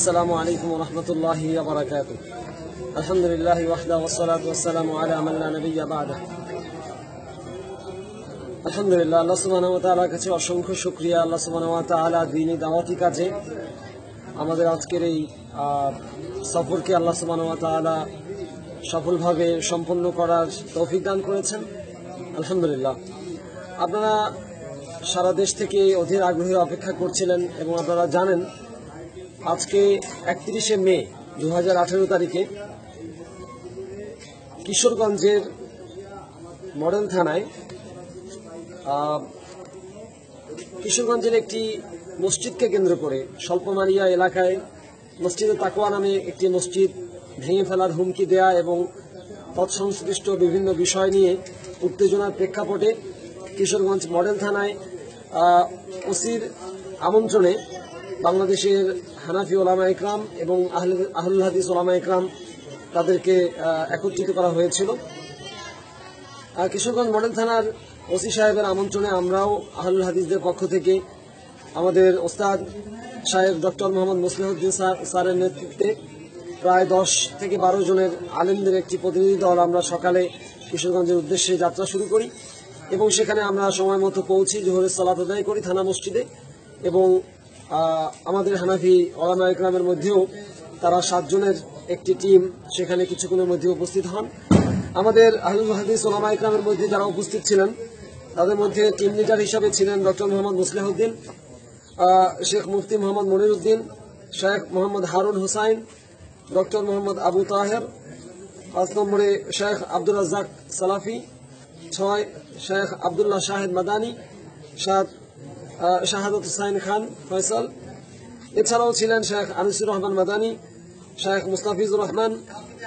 السلام عليكم ورحمة الله وبركاته الحمد لله وحده والصلاة والسلام على من لا نبي بعده আলহামদুলিল্লাহ আল্লাহ সুবাহ তালার কাছে অসংখ্য শুক্রিয়া আল্লাহ সুবাহ তালা দিনী দাওয়াতি কাজে আমাদের আজকের এই আহ, সফরকে আল্লাহ সুবাহ তালা সফলভাবে সম্পন্ন করার তৌফিক দান করেছেন আলহামদুলিল্লাহ আপনারা সারা দেশ থেকে অধীর আগ্রহে অপেক্ষা করছিলেন এবং আপনারা জানেন আজকে একত্রিশে মে দু হাজার আঠেরো তারিখে কিশোরগঞ্জের মডেল থানায় কিশোরগঞ্জের একটি মসজিদকে কেন্দ্র করে স্বল্পমারিয়া এলাকায় মসজিদে তাকোয়া নামে একটি মসজিদ ভেঙে ফেলার হুমকি দেয়া এবং তৎসংশ্লিষ্ট বিভিন্ন বিষয় নিয়ে উত্তেজনার প্রেক্ষাপটে কিশোরগঞ্জ মডেল থানায় ওসির আমন্ত্রণে বাংলাদেশের হানাফি ওলামা ইকরাম এবং আহলে- হাদিস ওলামা ইকরাম তাদেরকে একত্রিত করা হয়েছিল। কিশোরগঞ্জ মডেল থানার ওসি সাহেবের আমন্ত্রণে আমরাও আহলুল হাদিসদের পক্ষ থেকে আমাদের ওস্তাদ সাহেব ডক্টর মোহাম্মদ মুসলিহদ্দিন স্যার স্যারের নেতৃত্বে প্রায় দশ থেকে বারো জনের আলেমদের একটি প্রতিনিধি দল আমরা সকালে কিশোরগঞ্জের উদ্দেশ্যে যাত্রা শুরু করি এবং সেখানে আমরা সময় মতো পৌঁছি, জোহরের সালাত আদায় করি থানা মসজিদে এবং আমাদের হানাফি ওলামা ইকরামের মধ্যেও তারা সাতজনের একটি টিম, সেখানে কিছুক্ষণের মধ্যে উপস্থিত হন। আমাদের আহলুল হাদিস ওলামা ইকরামের মধ্যে যারা উপস্থিত ছিলেন, তাদের মধ্যে টিম লিডার হিসাবে ছিলেন ডক্টর মোহাম্মদ মুসলিহউদ্দিন শেখ মুফতি মোহাম্মদ মনিরুদ্দিন, শেখ মোহাম্মদ হারুন হুসাইন, ডক্টর মোহাম্মদ আবু তাহের, পাঁচ নম্বরে শেখ আব্দুল রাজ্জাক সালাফি, ছয় শেখ আবদুল্লাহ শাহেদ মাদানি, সাত শাহাদত হুসাইন খান ফয়সাল। এছাড়াও ছিলেন শেখ আনিসুর রহমান মাদানি শেখ মুস্তাফিজুর রহমান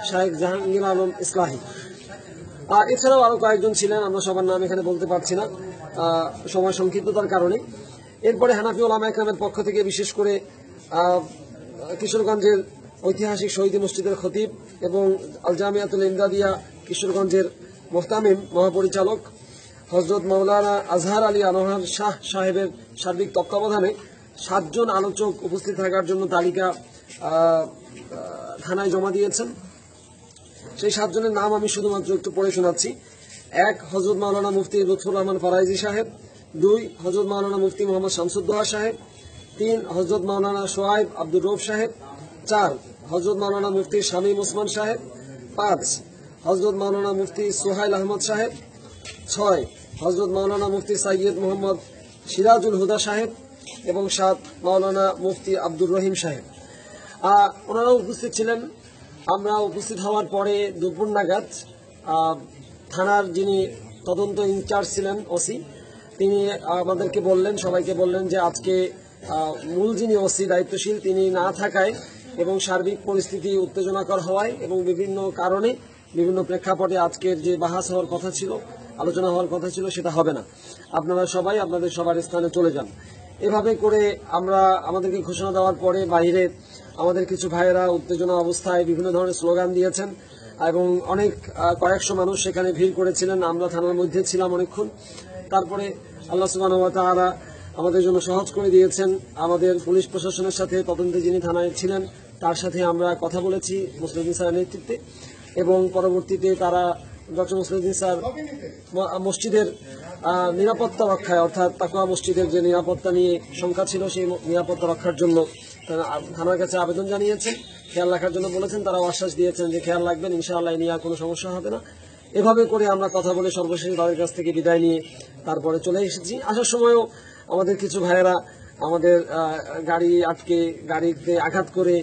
শেখ জাহাঙ্গীর আলম ইসলাহি। এছাড়াও আরও কয়েকজন ছিলেন, আমরা সবার নাম এখানে বলতে পারছি না। সময় সংক্ষিপ্ততার কারণে। এরপরে হানাফি ওলামা একরামের পক্ষ থেকে বিশেষ করে কিশোরগঞ্জের ঐতিহাসিক শহীদ মসজিদের খতিব এবং আল জামিয়াতুল ইমদাদিয়া কিশোরগঞ্জের মোহতামিম মহাপরিচালক হজরত মৌলানা আজহার আলী আনোহার শাহ সাহেবের সার্বিক তত্ত্বাবধানে সাতজন আলোচক উপস্থিত থাকার জন্য তালিকা থানায় জমা দিয়েছেন। সেই সাতজনের নাম আমি শুধুমাত্র একটু পড়ে শোনাচ্ছি। এক, হজরত মাওলানা মুফতি লুৎফুর রহমান ফারাইজি সাহেব। দুই, হজরত মাওলানা মুফতি মোহাম্মদ শামসুদ্দোহা সাহেব। তিন, হজরত মাওলানা সোহাইব আব্দুর রৌফ সাহেব। চার, হজরত মাওলানা মুফতি শামীম ওসমান সাহেব। পাঁচ, হজরত মাওলানা মুফতি সোহাইল আহমদ সাহেব। ছয় হজরত মাওলানা মুফতি সাইয়দ মোহাম্মদ সিরাজুল হুদা সাহেব এবং সাত মাওলানা মুফতি আব্দুর রহিম সাহেব। আহ, ওনারাও উপস্থিত ছিলেন। আমরা উপস্থিত হওয়ার পরে দুপুর নাগাদ থানার যিনি তদন্ত ইনচার্জ ছিলেন ওসি তিনি আমাদেরকে বললেন সবাইকে বললেন যে আজকে মূল যিনি ওসি দায়িত্বশীল তিনি না থাকায় এবং সার্বিক পরিস্থিতি উত্তেজনাকর হওয়ায় এবং বিভিন্ন কারণে বিভিন্ন প্রেক্ষাপটে আজকের যে বাহাস হওয়ার কথা ছিল আলোচনা হওয়ার কথা ছিল, সেটা হবে না। আপনারা সবাই আপনাদের সবার স্থানে চলে যান। এভাবে করে আমরা আমাদেরকে ঘোষণা দেওয়ার পরে বাইরে আমাদের কিছু ভাইয়েরা উত্তেজনা অবস্থায় বিভিন্ন ধরনের স্লোগান দিয়েছেন এবং অনেক কয়েকশো মানুষ সেখানে ভিড় করেছিলেন। আমরা থানার মধ্যে ছিলাম অনেকক্ষণ। তারপরে আল্লাহ সুবাহ আমাদের জন্য সহজ করে দিয়েছেন। আমাদের পুলিশ প্রশাসনের সাথে, তদন্তে যিনি থানায় ছিলেন, তার সাথে আমরা কথা বলেছি মুসলিম নেতৃত্বে। এবং পরবর্তীতে তারা ডক্টর মুসলিউদ্দিন স্যার মসজিদের নিরাপত্তা রক্ষায়, অর্থাৎ তাকুয়া মসজিদের যে নিরাপত্তা নিয়ে শঙ্কা ছিল সেই নিরাপত্তা রক্ষার জন্য থানার কাছে আবেদন জানিয়েছেন। খেয়াল রাখার জন্য বলেছেন তারা আশ্বাস দিয়েছেন যে খেয়াল রাখবেন, ইনশাআল্লাহ নিয়ে কোনো সমস্যা হবে না। এভাবে করে আমরা কথা বলে সর্বশেষ তাদের কাছ থেকে বিদায় নিয়ে তারপরে চলে এসেছি। আসার সময়ও আমাদের কিছু ভাইয়েরা আমাদের গাড়ি আটকে, গাড়িতে আঘাত করে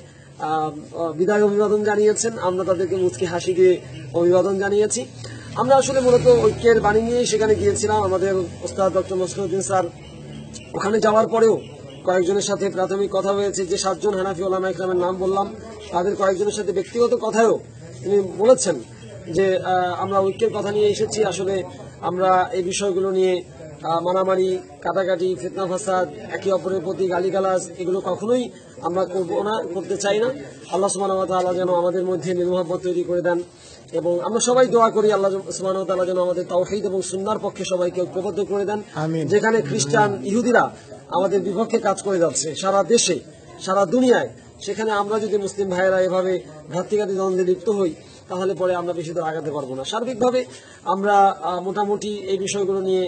বিদায় অভিবাদন জানিয়েছেন। আমরা তাদেরকে মুচকি হাসি দিয়ে অভিবাদন জানিয়েছি। আমরা আসলে মূলত ঐক্যের বাণী নিয়েই সেখানে গিয়েছিলাম। আমাদের ওস্তাদ ডক্টর মসরুদ্দিন স্যার ওখানে যাওয়ার পরেও কয়েকজনের সাথে প্রাথমিক কথা হয়েছে যে সাতজন হানাফি ওলামা ইকরামের নাম বললাম। তাদের কয়েকজনের সাথে ব্যক্তিগত কথায়ও তিনি বলেছেন যে আমরা ঐক্যের কথা নিয়ে এসেছি। আসলে আমরা এই বিষয়গুলো নিয়ে মারামারি কাটাকাটি ফিতনা, ফাসাদ, একে অপরের প্রতি গালিগালাজ এগুলো কখনোই আমরা করব না করতে চাই না। আল্লাহ ওয়া তাআলা যেন আমাদের মধ্যে নির্মহাব্বত তৈরি করে দেন এবং আমরা সবাই দোয়া করি আল্লাহ ওয়া তাআলা যেন আমাদের তাওহীদ এবং সুন্নাহর পক্ষে সবাইকে ঐক্যবদ্ধ করে দেন। যেখানে খ্রিস্টান ইহুদিরা আমাদের বিপক্ষে কাজ করে যাচ্ছে সারা দেশে সারা দুনিয়ায়। সেখানে আমরা যদি মুসলিম ভাইয়েরা এভাবে ভ্রাতৃঘাতী দ্বন্দ্বে লিপ্ত হই তাহলে পরে আমরা বেশি দূর আগাতে পারব না। সার্বিকভাবে আমরা মোটামুটি এই বিষয়গুলো নিয়ে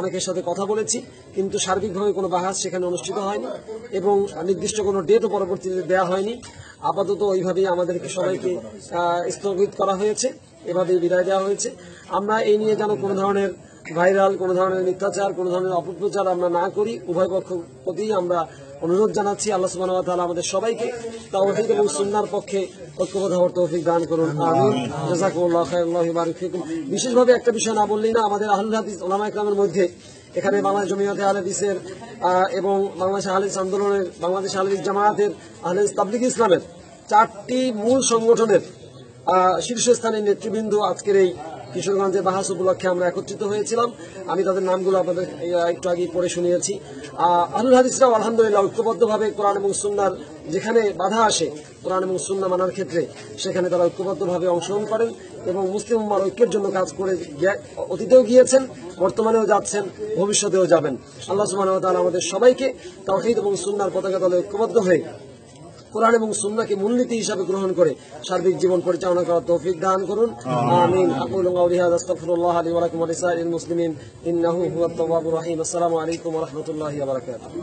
অনেকের সাথে কথা বলেছি, কিন্তু সার্বিকভাবে কোনো বাহাস সেখানে অনুষ্ঠিত হয়নি এবং নির্দিষ্ট কোনো ডেটও পরবর্তীতে দেওয়া হয়নি। আপাতত ওইভাবেই আমাদেরকে সবাইকে স্থগিত করা হয়েছে, এভাবেই বিদায় দেওয়া হয়েছে। আমরা এই নিয়ে যেন কোনো ধরনের ভাইরাল কোনো ধরনের মিথ্যাচার কোনো ধরনের অপপ্রচার আমরা না করি। উভয় পক্ষ প্রতি আমরা অনুরোধ জানাচ্ছি আল্লাহ তাআলা আমাদের সবাইকে তাওহীদ এবং সুন্নাহর পক্ষে ঐক্যবদ্ধ হওয়ার তৌফিক দান করুন। আমিন। বারিক বিশেষভাবে একটা বিষয় না বললেই না আমাদের আহলুল হাদিস ওলামা ইকরামের মধ্যে এখানে বাংলাদেশ জমিয়তে আহলে হাদিসের আহ, এবং বাংলাদেশ আহলে হাদিস আন্দোলনের বাংলাদেশ আহলে হাদিস জামায়াতের আহলে হাদিস তাবলিগ ইসলামের চারটি মূল সংগঠনের আহ, শীর্ষস্থানীয় নেতৃবৃন্দ আজকের এই কিশোরগঞ্জের বাহাস উপলক্ষে আমরা একত্রিত হয়েছিলাম। আমি তাদের নামগুলো আপনাদের একটু আগে পড়ে শুনিয়েছি। আহ, আহলুল হাদিসরাও আলহামদুলিল্লাহ ঐক্যবদ্ধভাবে কোরআন এবং সুন্নার যেখানে বাধা আসে কোরআন এবং সুন্না মানার ক্ষেত্রে সেখানে তারা ঐক্যবদ্ধভাবে অংশগ্রহণ করেন এবং মুসলিম উম্মার ঐক্যের জন্য কাজ করে অতীতেও গিয়েছেন বর্তমানেও যাচ্ছেন ভবিষ্যতেও যাবেন। আল্লাহ তাআলা আমাদের সবাইকে তাওহীদ এবং সুন্নার পতাকা দলে ঐক্যবদ্ধ হয়ে কোরআন এবং সুন্নাকে মূলনীতি হিসাবে গ্রহণ করে। সার্বিক জীবন পরিচালনা করার তৌফিক দান করুন। আমিন। আকুলু হাযা আস্তাগফিরুল্লাহ লি ওয়া লাকুম ওয়া লিসাইরিল মুসলিমিন। ইন্নাহু হুয়াত তাওয়াবুর রহিম। আসসালামু আলাইকুম ওয়া রাহমাতুল্লাহি ওয়া বারাকাতুহু।